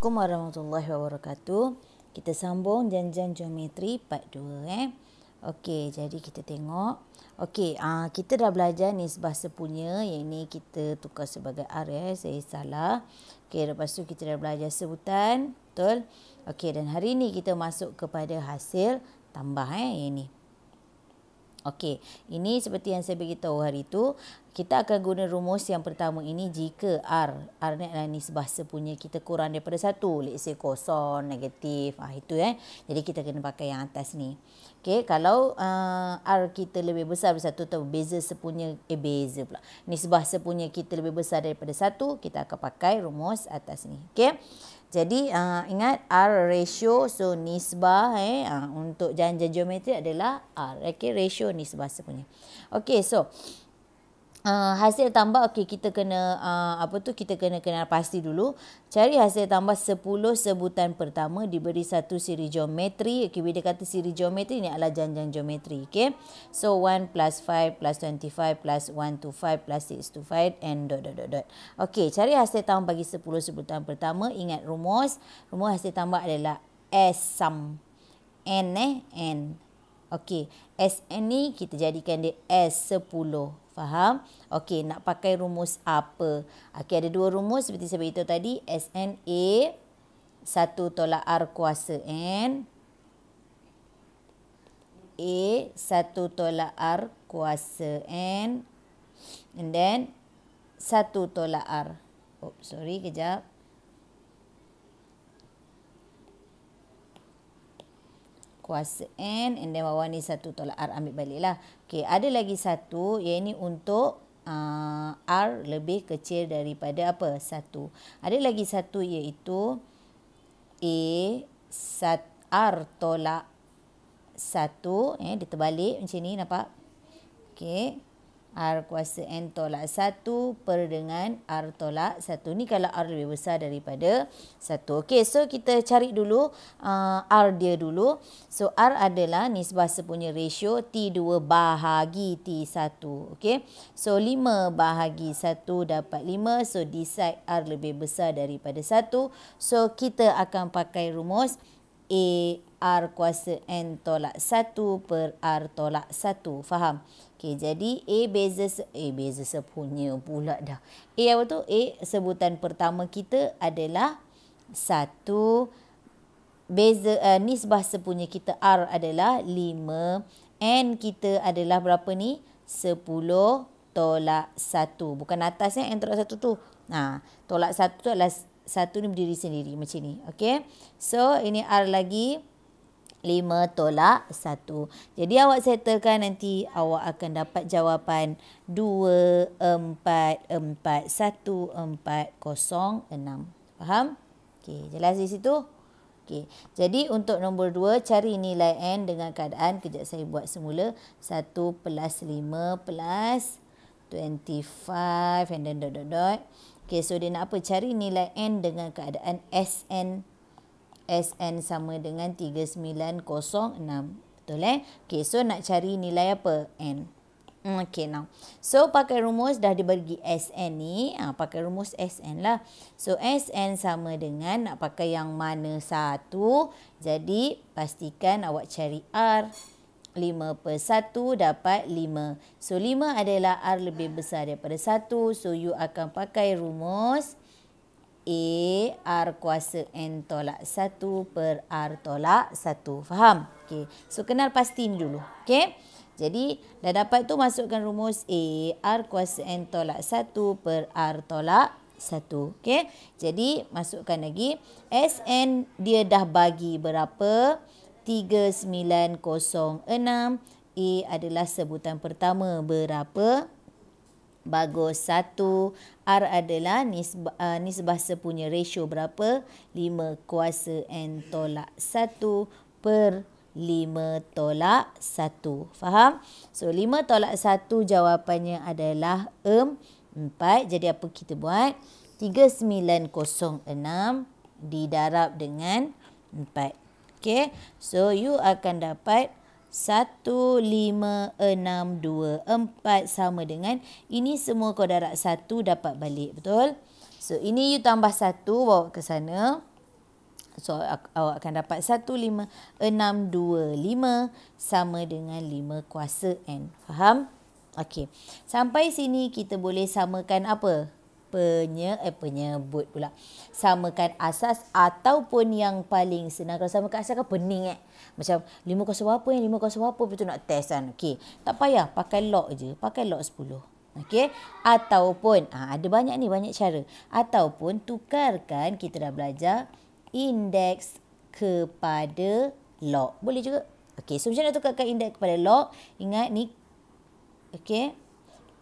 Assalamualaikum warahmatullahi wabarakatuh. Kita sambung janjian geometri part 2 eh. Okey, jadi kita tengok. Okey, uh, kita dah belajar nisbah sepunya yang ini kita tukar sebagai R ya. Saya salah. Okey, lepas tu kita dah belajar sebutan. Betul? Okey, dan hari ini kita masuk kepada hasil tambah eh yang ini. Okey, ini seperti yang saya beritahu hari itu, kita akan guna rumus yang pertama ini jika R, R ni adalah nisbah sepunya kita kurang daripada satu, let's say kosong, negatif, ah itu eh. Jadi kita kena pakai yang atas ni. Okey, kalau uh, R kita lebih besar daripada satu atau beza sepunya, eh beza pula. Nisbah sepunya kita lebih besar daripada satu, kita akan pakai rumus atas ni. Okey. Jadi uh, ingat R ratio so nisbah eh uh, untuk janjian geometri adalah R. Okey ratio nisbah sebenarnya. Okey so Uh, hasil tambah okey kita kena uh, apa tu kita kena kenal pasti dulu. Cari hasil tambah 10 sebutan pertama diberi satu siri geometri okey bila kata siri geometri ni adalah janjian geometri okey? So 1 plus 5 plus 25 plus 1 to 5 plus 6 to 5 and dot dot dot dot. Okey cari hasil tambah bagi 10 sebutan pertama. Ingat rumus. Rumus hasil tambah adalah s sum n eh? N. Okey s n ni kita jadikan dia s 10 Faham? Okey, nak pakai rumus apa? Okey, ada dua rumus seperti saya beritahu tadi. SNA, satu tolak R kuasa N. A, satu tolak R kuasa N. And then, satu tolak R. Oh, sorry, kejap. Kuasa N and then bawah ni satu tolak R ambil balik lah. Okay, ada lagi satu yang ini untuk uh, R lebih kecil daripada apa? Satu. Ada lagi satu iaitu A sat, R tolak satu. Eh, dia terbalik macam ni nampak? Okay. R kuasa N tolak 1 per dengan R tolak 1. Ni kalau R lebih besar daripada 1. Okey, so kita cari dulu uh, R dia dulu. So, R adalah nisbah sepunya ratio T2 bahagi T1. Okey, so 5 bahagi 1 dapat 5. So, decide R lebih besar daripada 1. So, kita akan pakai rumus A R kuasa N tolak 1 per R tolak 1. Faham? Okey, jadi A beza A beza sepunya pula dah. A apa tu? A sebutan pertama kita adalah 1 beza uh, nisbah sepunya kita R adalah 5 N kita adalah berapa ni? 10 tolak 1. Bukan atas eh N tolak 1 tu. Ha, tolak 1 tu adalah 1 ni berdiri sendiri macam ni. Okey. So ini R lagi 5 tolak 1. Jadi awak settlekan nanti awak akan dapat jawapan 2, 4, 4, 1, 4, 0, 6. Faham? Okey, jelas di situ? Okey. Jadi untuk nombor 2 cari nilai n dengan keadaan kejap saya buat semula 1 plus 5 plus 25 and then dot dot dot. Okey, so dia nak apa? Cari nilai n dengan keadaan Sn SN sama dengan 3906. Betul eh? Okay, so nak cari nilai apa? N. Hmm, okay, now. So, pakai rumus dah dibagi SN ni. Ha, pakai rumus SN lah. So, SN sama dengan nak pakai yang mana satu. Jadi, pastikan awak cari R. 5 per 1 dapat 5. So, 5 adalah R lebih besar daripada 1. So, you akan pakai rumus A R kuasa N tolak 1 per R tolak 1. Faham? Okay. So, kenal pasti ni dulu. Okay. Jadi, dah dapat tu masukkan rumus A R kuasa N tolak 1 per R tolak 1. Okay. Jadi, masukkan lagi. SN dia dah bagi berapa? 3906. A adalah sebutan pertama berapa? Bagus. Satu. R adalah nisbah, uh, nisbah sepunya ratio berapa? 5 kuasa N tolak 1 per 5 tolak 1. Faham? So, 5 tolak 1 jawapannya adalah 4. Jadi, apa kita buat? 3906 didarab dengan 4. Okay. So, you akan dapat satu, lima, enam, dua, empat sama dengan ini semua kau darab satu dapat balik. Betul? So, ini you tambah satu bawa ke sana. So awak akan dapat 15, 6, 2, 5 sama dengan 5 kuasa N. Faham? Okey. Sampai sini kita boleh samakan apa? Penye, eh, penyebut pula. Samakan asas ataupun yang paling senang. Kalau samakan asas kan pening eh. Macam 5 kuasa berapa yang 5 kuasa berapa betul nak test kan. Okey. Tak payah pakai log je. Pakai log 10. Okey. Ataupun, ha, ada banyak ni, banyak cara. Ataupun tukarkan, kita dah belajar indeks kepada log. Boleh juga. Okey, so macam mana tukarkan indeks kepada log? Ingat ni. Okey.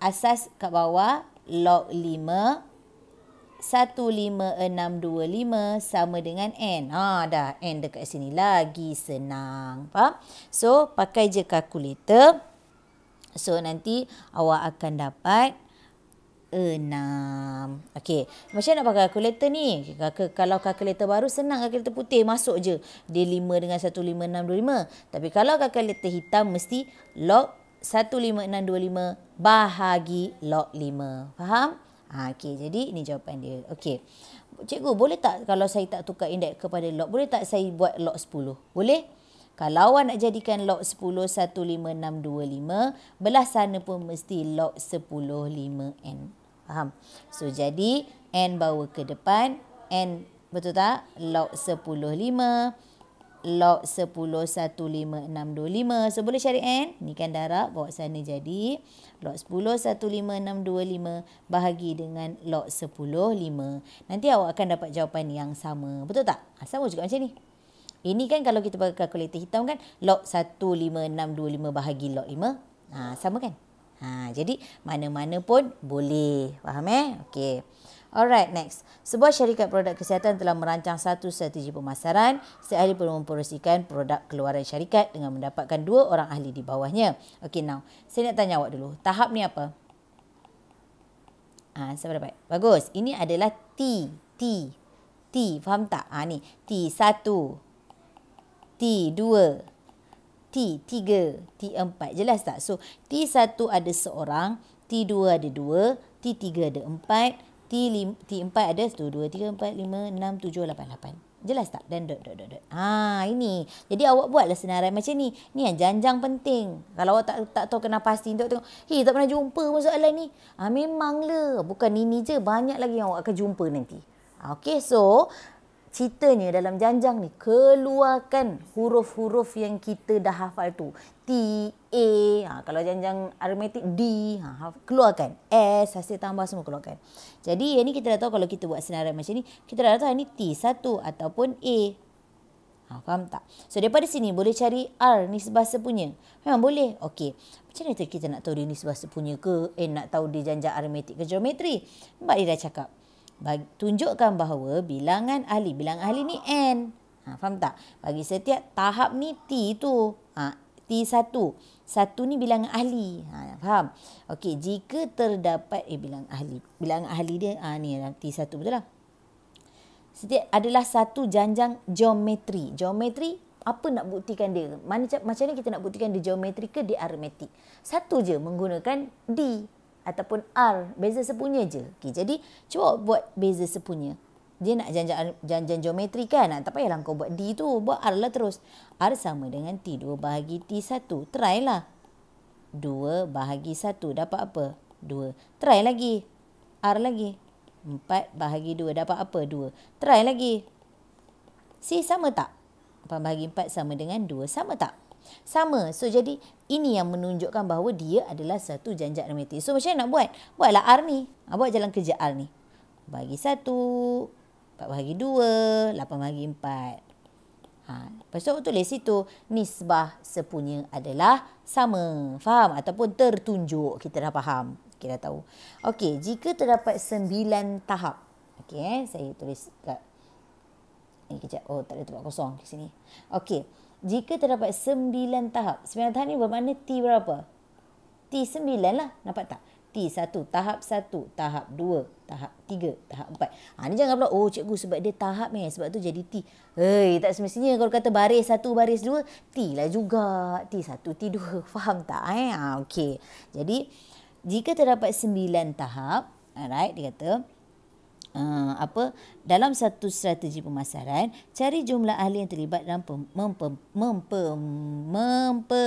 Asas kat bawah log 5 15625 sama dengan n. Ha dah n dekat sini lagi senang. Faham? So pakai je kalkulator. So nanti awak akan dapat enam. Okey. Macam nak pakai kalkulator ni? Kalau kalkulator baru senang kalkulator putih masuk je. Dia 5 dengan 15625. Tapi kalau kalkulator hitam mesti log 15625 bahagi log 5. Faham? Ha, Okey. Jadi ini jawapan dia. Okey. Cikgu boleh tak kalau saya tak tukar indeks kepada log? Boleh tak saya buat log 10? Boleh? Kalau awak nak jadikan log 10 15625, belah sana pun mesti log 10 5n. Faham? So, jadi N bawa ke depan. N betul tak? Log 10, 5. Log 10, 1, 5, 6, 2, 5. So, boleh cari N. Ni kan darab. Bawa sana jadi. Log 10, 1, 5, 6, 2, 5. Bahagi dengan log 10, 5. Nanti awak akan dapat jawapan yang sama. Betul tak? Ha, sama juga macam ni. Ini kan kalau kita pakai kalkulator hitam kan. Log 1, 5, 6, 2, 5 bahagi log 5. Ha, sama kan? Ha, jadi mana-mana pun boleh. Faham eh? Okey. Alright, next. Sebuah syarikat produk kesihatan telah merancang satu strategi pemasaran. Seahli perlu mempromosikan produk keluaran syarikat dengan mendapatkan dua orang ahli di bawahnya. Okey, now. Saya nak tanya awak dulu. Tahap ni apa? Ha, siapa dapat? Bagus. Ini adalah T. T. T. Faham tak? Ha, ni. T1. T2. T3, T4. Jelas tak? So, T1 ada seorang, T2 ada dua, T3 ada empat, T5, T4 ada 1, 2, 3, 4, 5, 6, 7, 8, 8. Jelas tak? Dan dot, dot, dot, dot. Ha, ini. Jadi awak buatlah senarai macam ni. Ni yang janjang penting. Kalau awak tak tak tahu kena pasti, untuk tengok. Hei, tak pernah jumpa masalah ni. Ha, memanglah. Bukan ini je. Banyak lagi yang awak akan jumpa nanti. Ha, okay, so ceritanya dalam janjang ni keluarkan huruf-huruf yang kita dah hafal tu. T, A, ha, kalau janjang aritmetik D, ha, keluarkan. S, hasil tambah semua keluarkan. Jadi yang ni kita dah tahu kalau kita buat senarai macam ni, kita dah tahu ini T1 ataupun A. Ha, faham tak? So daripada sini boleh cari R nisbah sepunya. Memang boleh. Okey. Macam mana kita nak tahu dia nisbah sepunya ke? Eh nak tahu dia janjang aritmetik ke geometri? Sebab dia dah cakap bagi, tunjukkan bahawa bilangan ahli, bilangan ahli ni N. Ha, faham tak? Bagi setiap tahap ni T tu. Ha, T1. Satu ni bilangan ahli. Ha, faham? Okey, jika terdapat eh bilangan ahli. Bilangan ahli dia ha, ni T1 betul lah. Setiap adalah satu janjang geometri. Geometri apa nak buktikan dia? Mana macam mana kita nak buktikan dia geometri ke dia aritmetik? Satu je menggunakan D ataupun R beza sepunya je. Okay, jadi cuba buat beza sepunya. Dia nak janjian janjian geometri kan? Nah, tak payahlah kau buat D tu, buat R lah terus. R sama dengan T2 bahagi T1. Try lah. 2 bahagi 1 dapat apa? 2. Try lagi. R lagi. 4 bahagi 2 dapat apa? 2. Try lagi. C sama tak? 4 bahagi 4 sama dengan 2. Sama tak? Sama. So jadi ini yang menunjukkan bahawa dia adalah satu janjak aritmetik. So macam mana nak buat? Buatlah R ni. Ha, buat jalan kerja R ni. Bagi satu. Empat bagi dua. Lapan bagi empat. Ha, lepas tu tulis situ. Nisbah sepunya adalah sama. Faham? Ataupun tertunjuk. Kita dah faham. Kita dah tahu. Okey. Jika terdapat sembilan tahap. Okey eh. Saya tulis kat. Ini kejap. Oh tak ada tempat kosong di sini. Okey jika terdapat sembilan tahap. Sembilan tahap ni bermakna T berapa? T sembilan lah. Nampak tak? T satu, tahap satu, tahap dua, tahap tiga, tahap empat. Ha, ni jangan pula, oh cikgu sebab dia tahap ni. Sebab tu jadi T. Hei, tak semestinya kalau kata baris satu, baris dua, T lah juga. T satu, T dua. Faham tak? Eh? Ha, okay. Jadi, jika terdapat sembilan tahap, alright, dia kata, uh, apa dalam satu strategi pemasaran cari jumlah ahli yang terlibat dalam pem, mempe, mempe, mempe,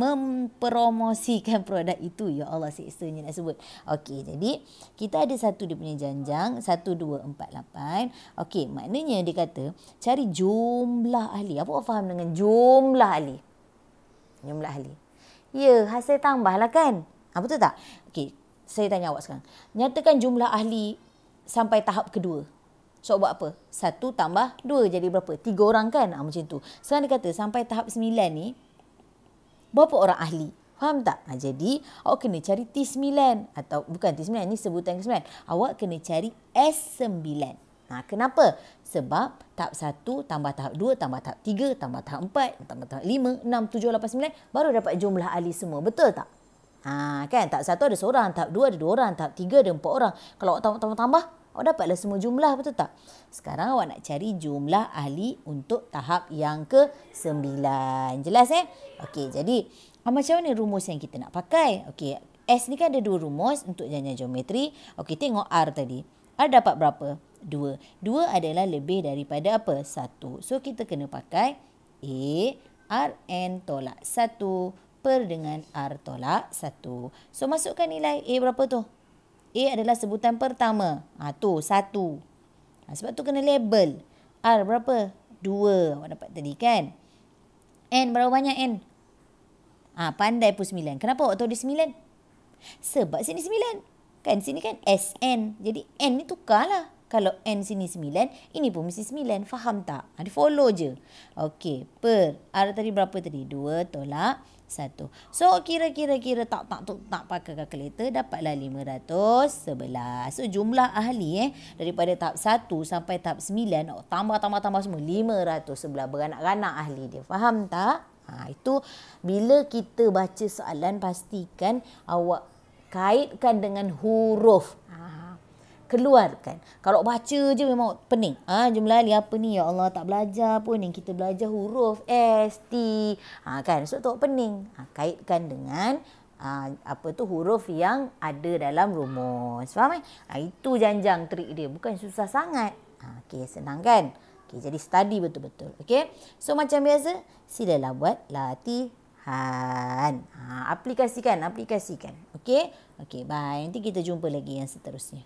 mempromosikan produk itu. Ya Allah seksanya nak sebut. Okey jadi kita ada satu dia punya janjang satu dua empat lapan. Okey maknanya dia kata cari jumlah ahli. Apa awak faham dengan jumlah ahli? Jumlah ahli. Ya hasil tambahlah kan? Ha, betul tak? Okey saya tanya awak sekarang. Nyatakan jumlah ahli sampai tahap kedua. So buat apa? Satu tambah dua jadi berapa? Tiga orang kan? Ha, macam tu. Sekarang dia kata sampai tahap sembilan ni, berapa orang ahli? Faham tak? Ha, jadi awak kena cari T9 atau bukan T9 ni sebutan ke-9. Awak kena cari S9. Ha, kenapa? Sebab tahap satu tambah tahap dua tambah tahap tiga tambah tahap empat tambah tahap lima enam tujuh lapan sembilan baru dapat jumlah ahli semua. Betul tak? Ha, kan tahap satu ada seorang, tahap dua ada dua orang, tahap tiga ada empat orang. Kalau awak tambah-tambah, awak dapatlah semua jumlah, betul tak? Sekarang awak nak cari jumlah ahli untuk tahap yang ke sembilan. Jelas eh? Okey, jadi ah, macam mana rumus yang kita nak pakai? Okey, S ni kan ada dua rumus untuk janjian geometri. Okey, tengok R tadi. R dapat berapa? Dua. Dua adalah lebih daripada apa? Satu. So, kita kena pakai A, R, N tolak satu per dengan R tolak 1. So, masukkan nilai A berapa tu? A adalah sebutan pertama. Ha, tu, 1. Ha, sebab tu kena label. R berapa? 2. Awak dapat tadi kan? N berapa banyak N? Ha, pandai pun 9. Kenapa awak tahu dia 9? Sebab sini 9. Kan sini kan SN. Jadi N ni tukarlah. Kalau N sini 9, ini pun mesti 9. Faham tak? Ha, dia follow je. Okey, per. R tadi berapa tadi? 2 tolak satu. So kira-kira kira tak tak tak, tak pakai kalkulator dapatlah 511. So jumlah ahli eh daripada tahap 1 sampai tahap 9 oh, tambah tambah tambah semua 511 beranak-anak ahli dia. Faham tak? Ha, itu bila kita baca soalan pastikan awak kaitkan dengan huruf keluarkan. Kalau baca je memang pening. Ha, jumlah ali apa ni? Ya Allah tak belajar pun yang kita belajar huruf S T. Ha, kan? So tu pening. Ha, kaitkan dengan ha, apa tu huruf yang ada dalam rumus. Faham eh? Ha, itu janjang trik dia. Bukan susah sangat. Ha, okey, senang kan? Okey, jadi study betul-betul. Okey. So macam biasa, silalah buat latihan. Ha, aplikasikan, aplikasikan. Okey? Okey, bye. Nanti kita jumpa lagi yang seterusnya.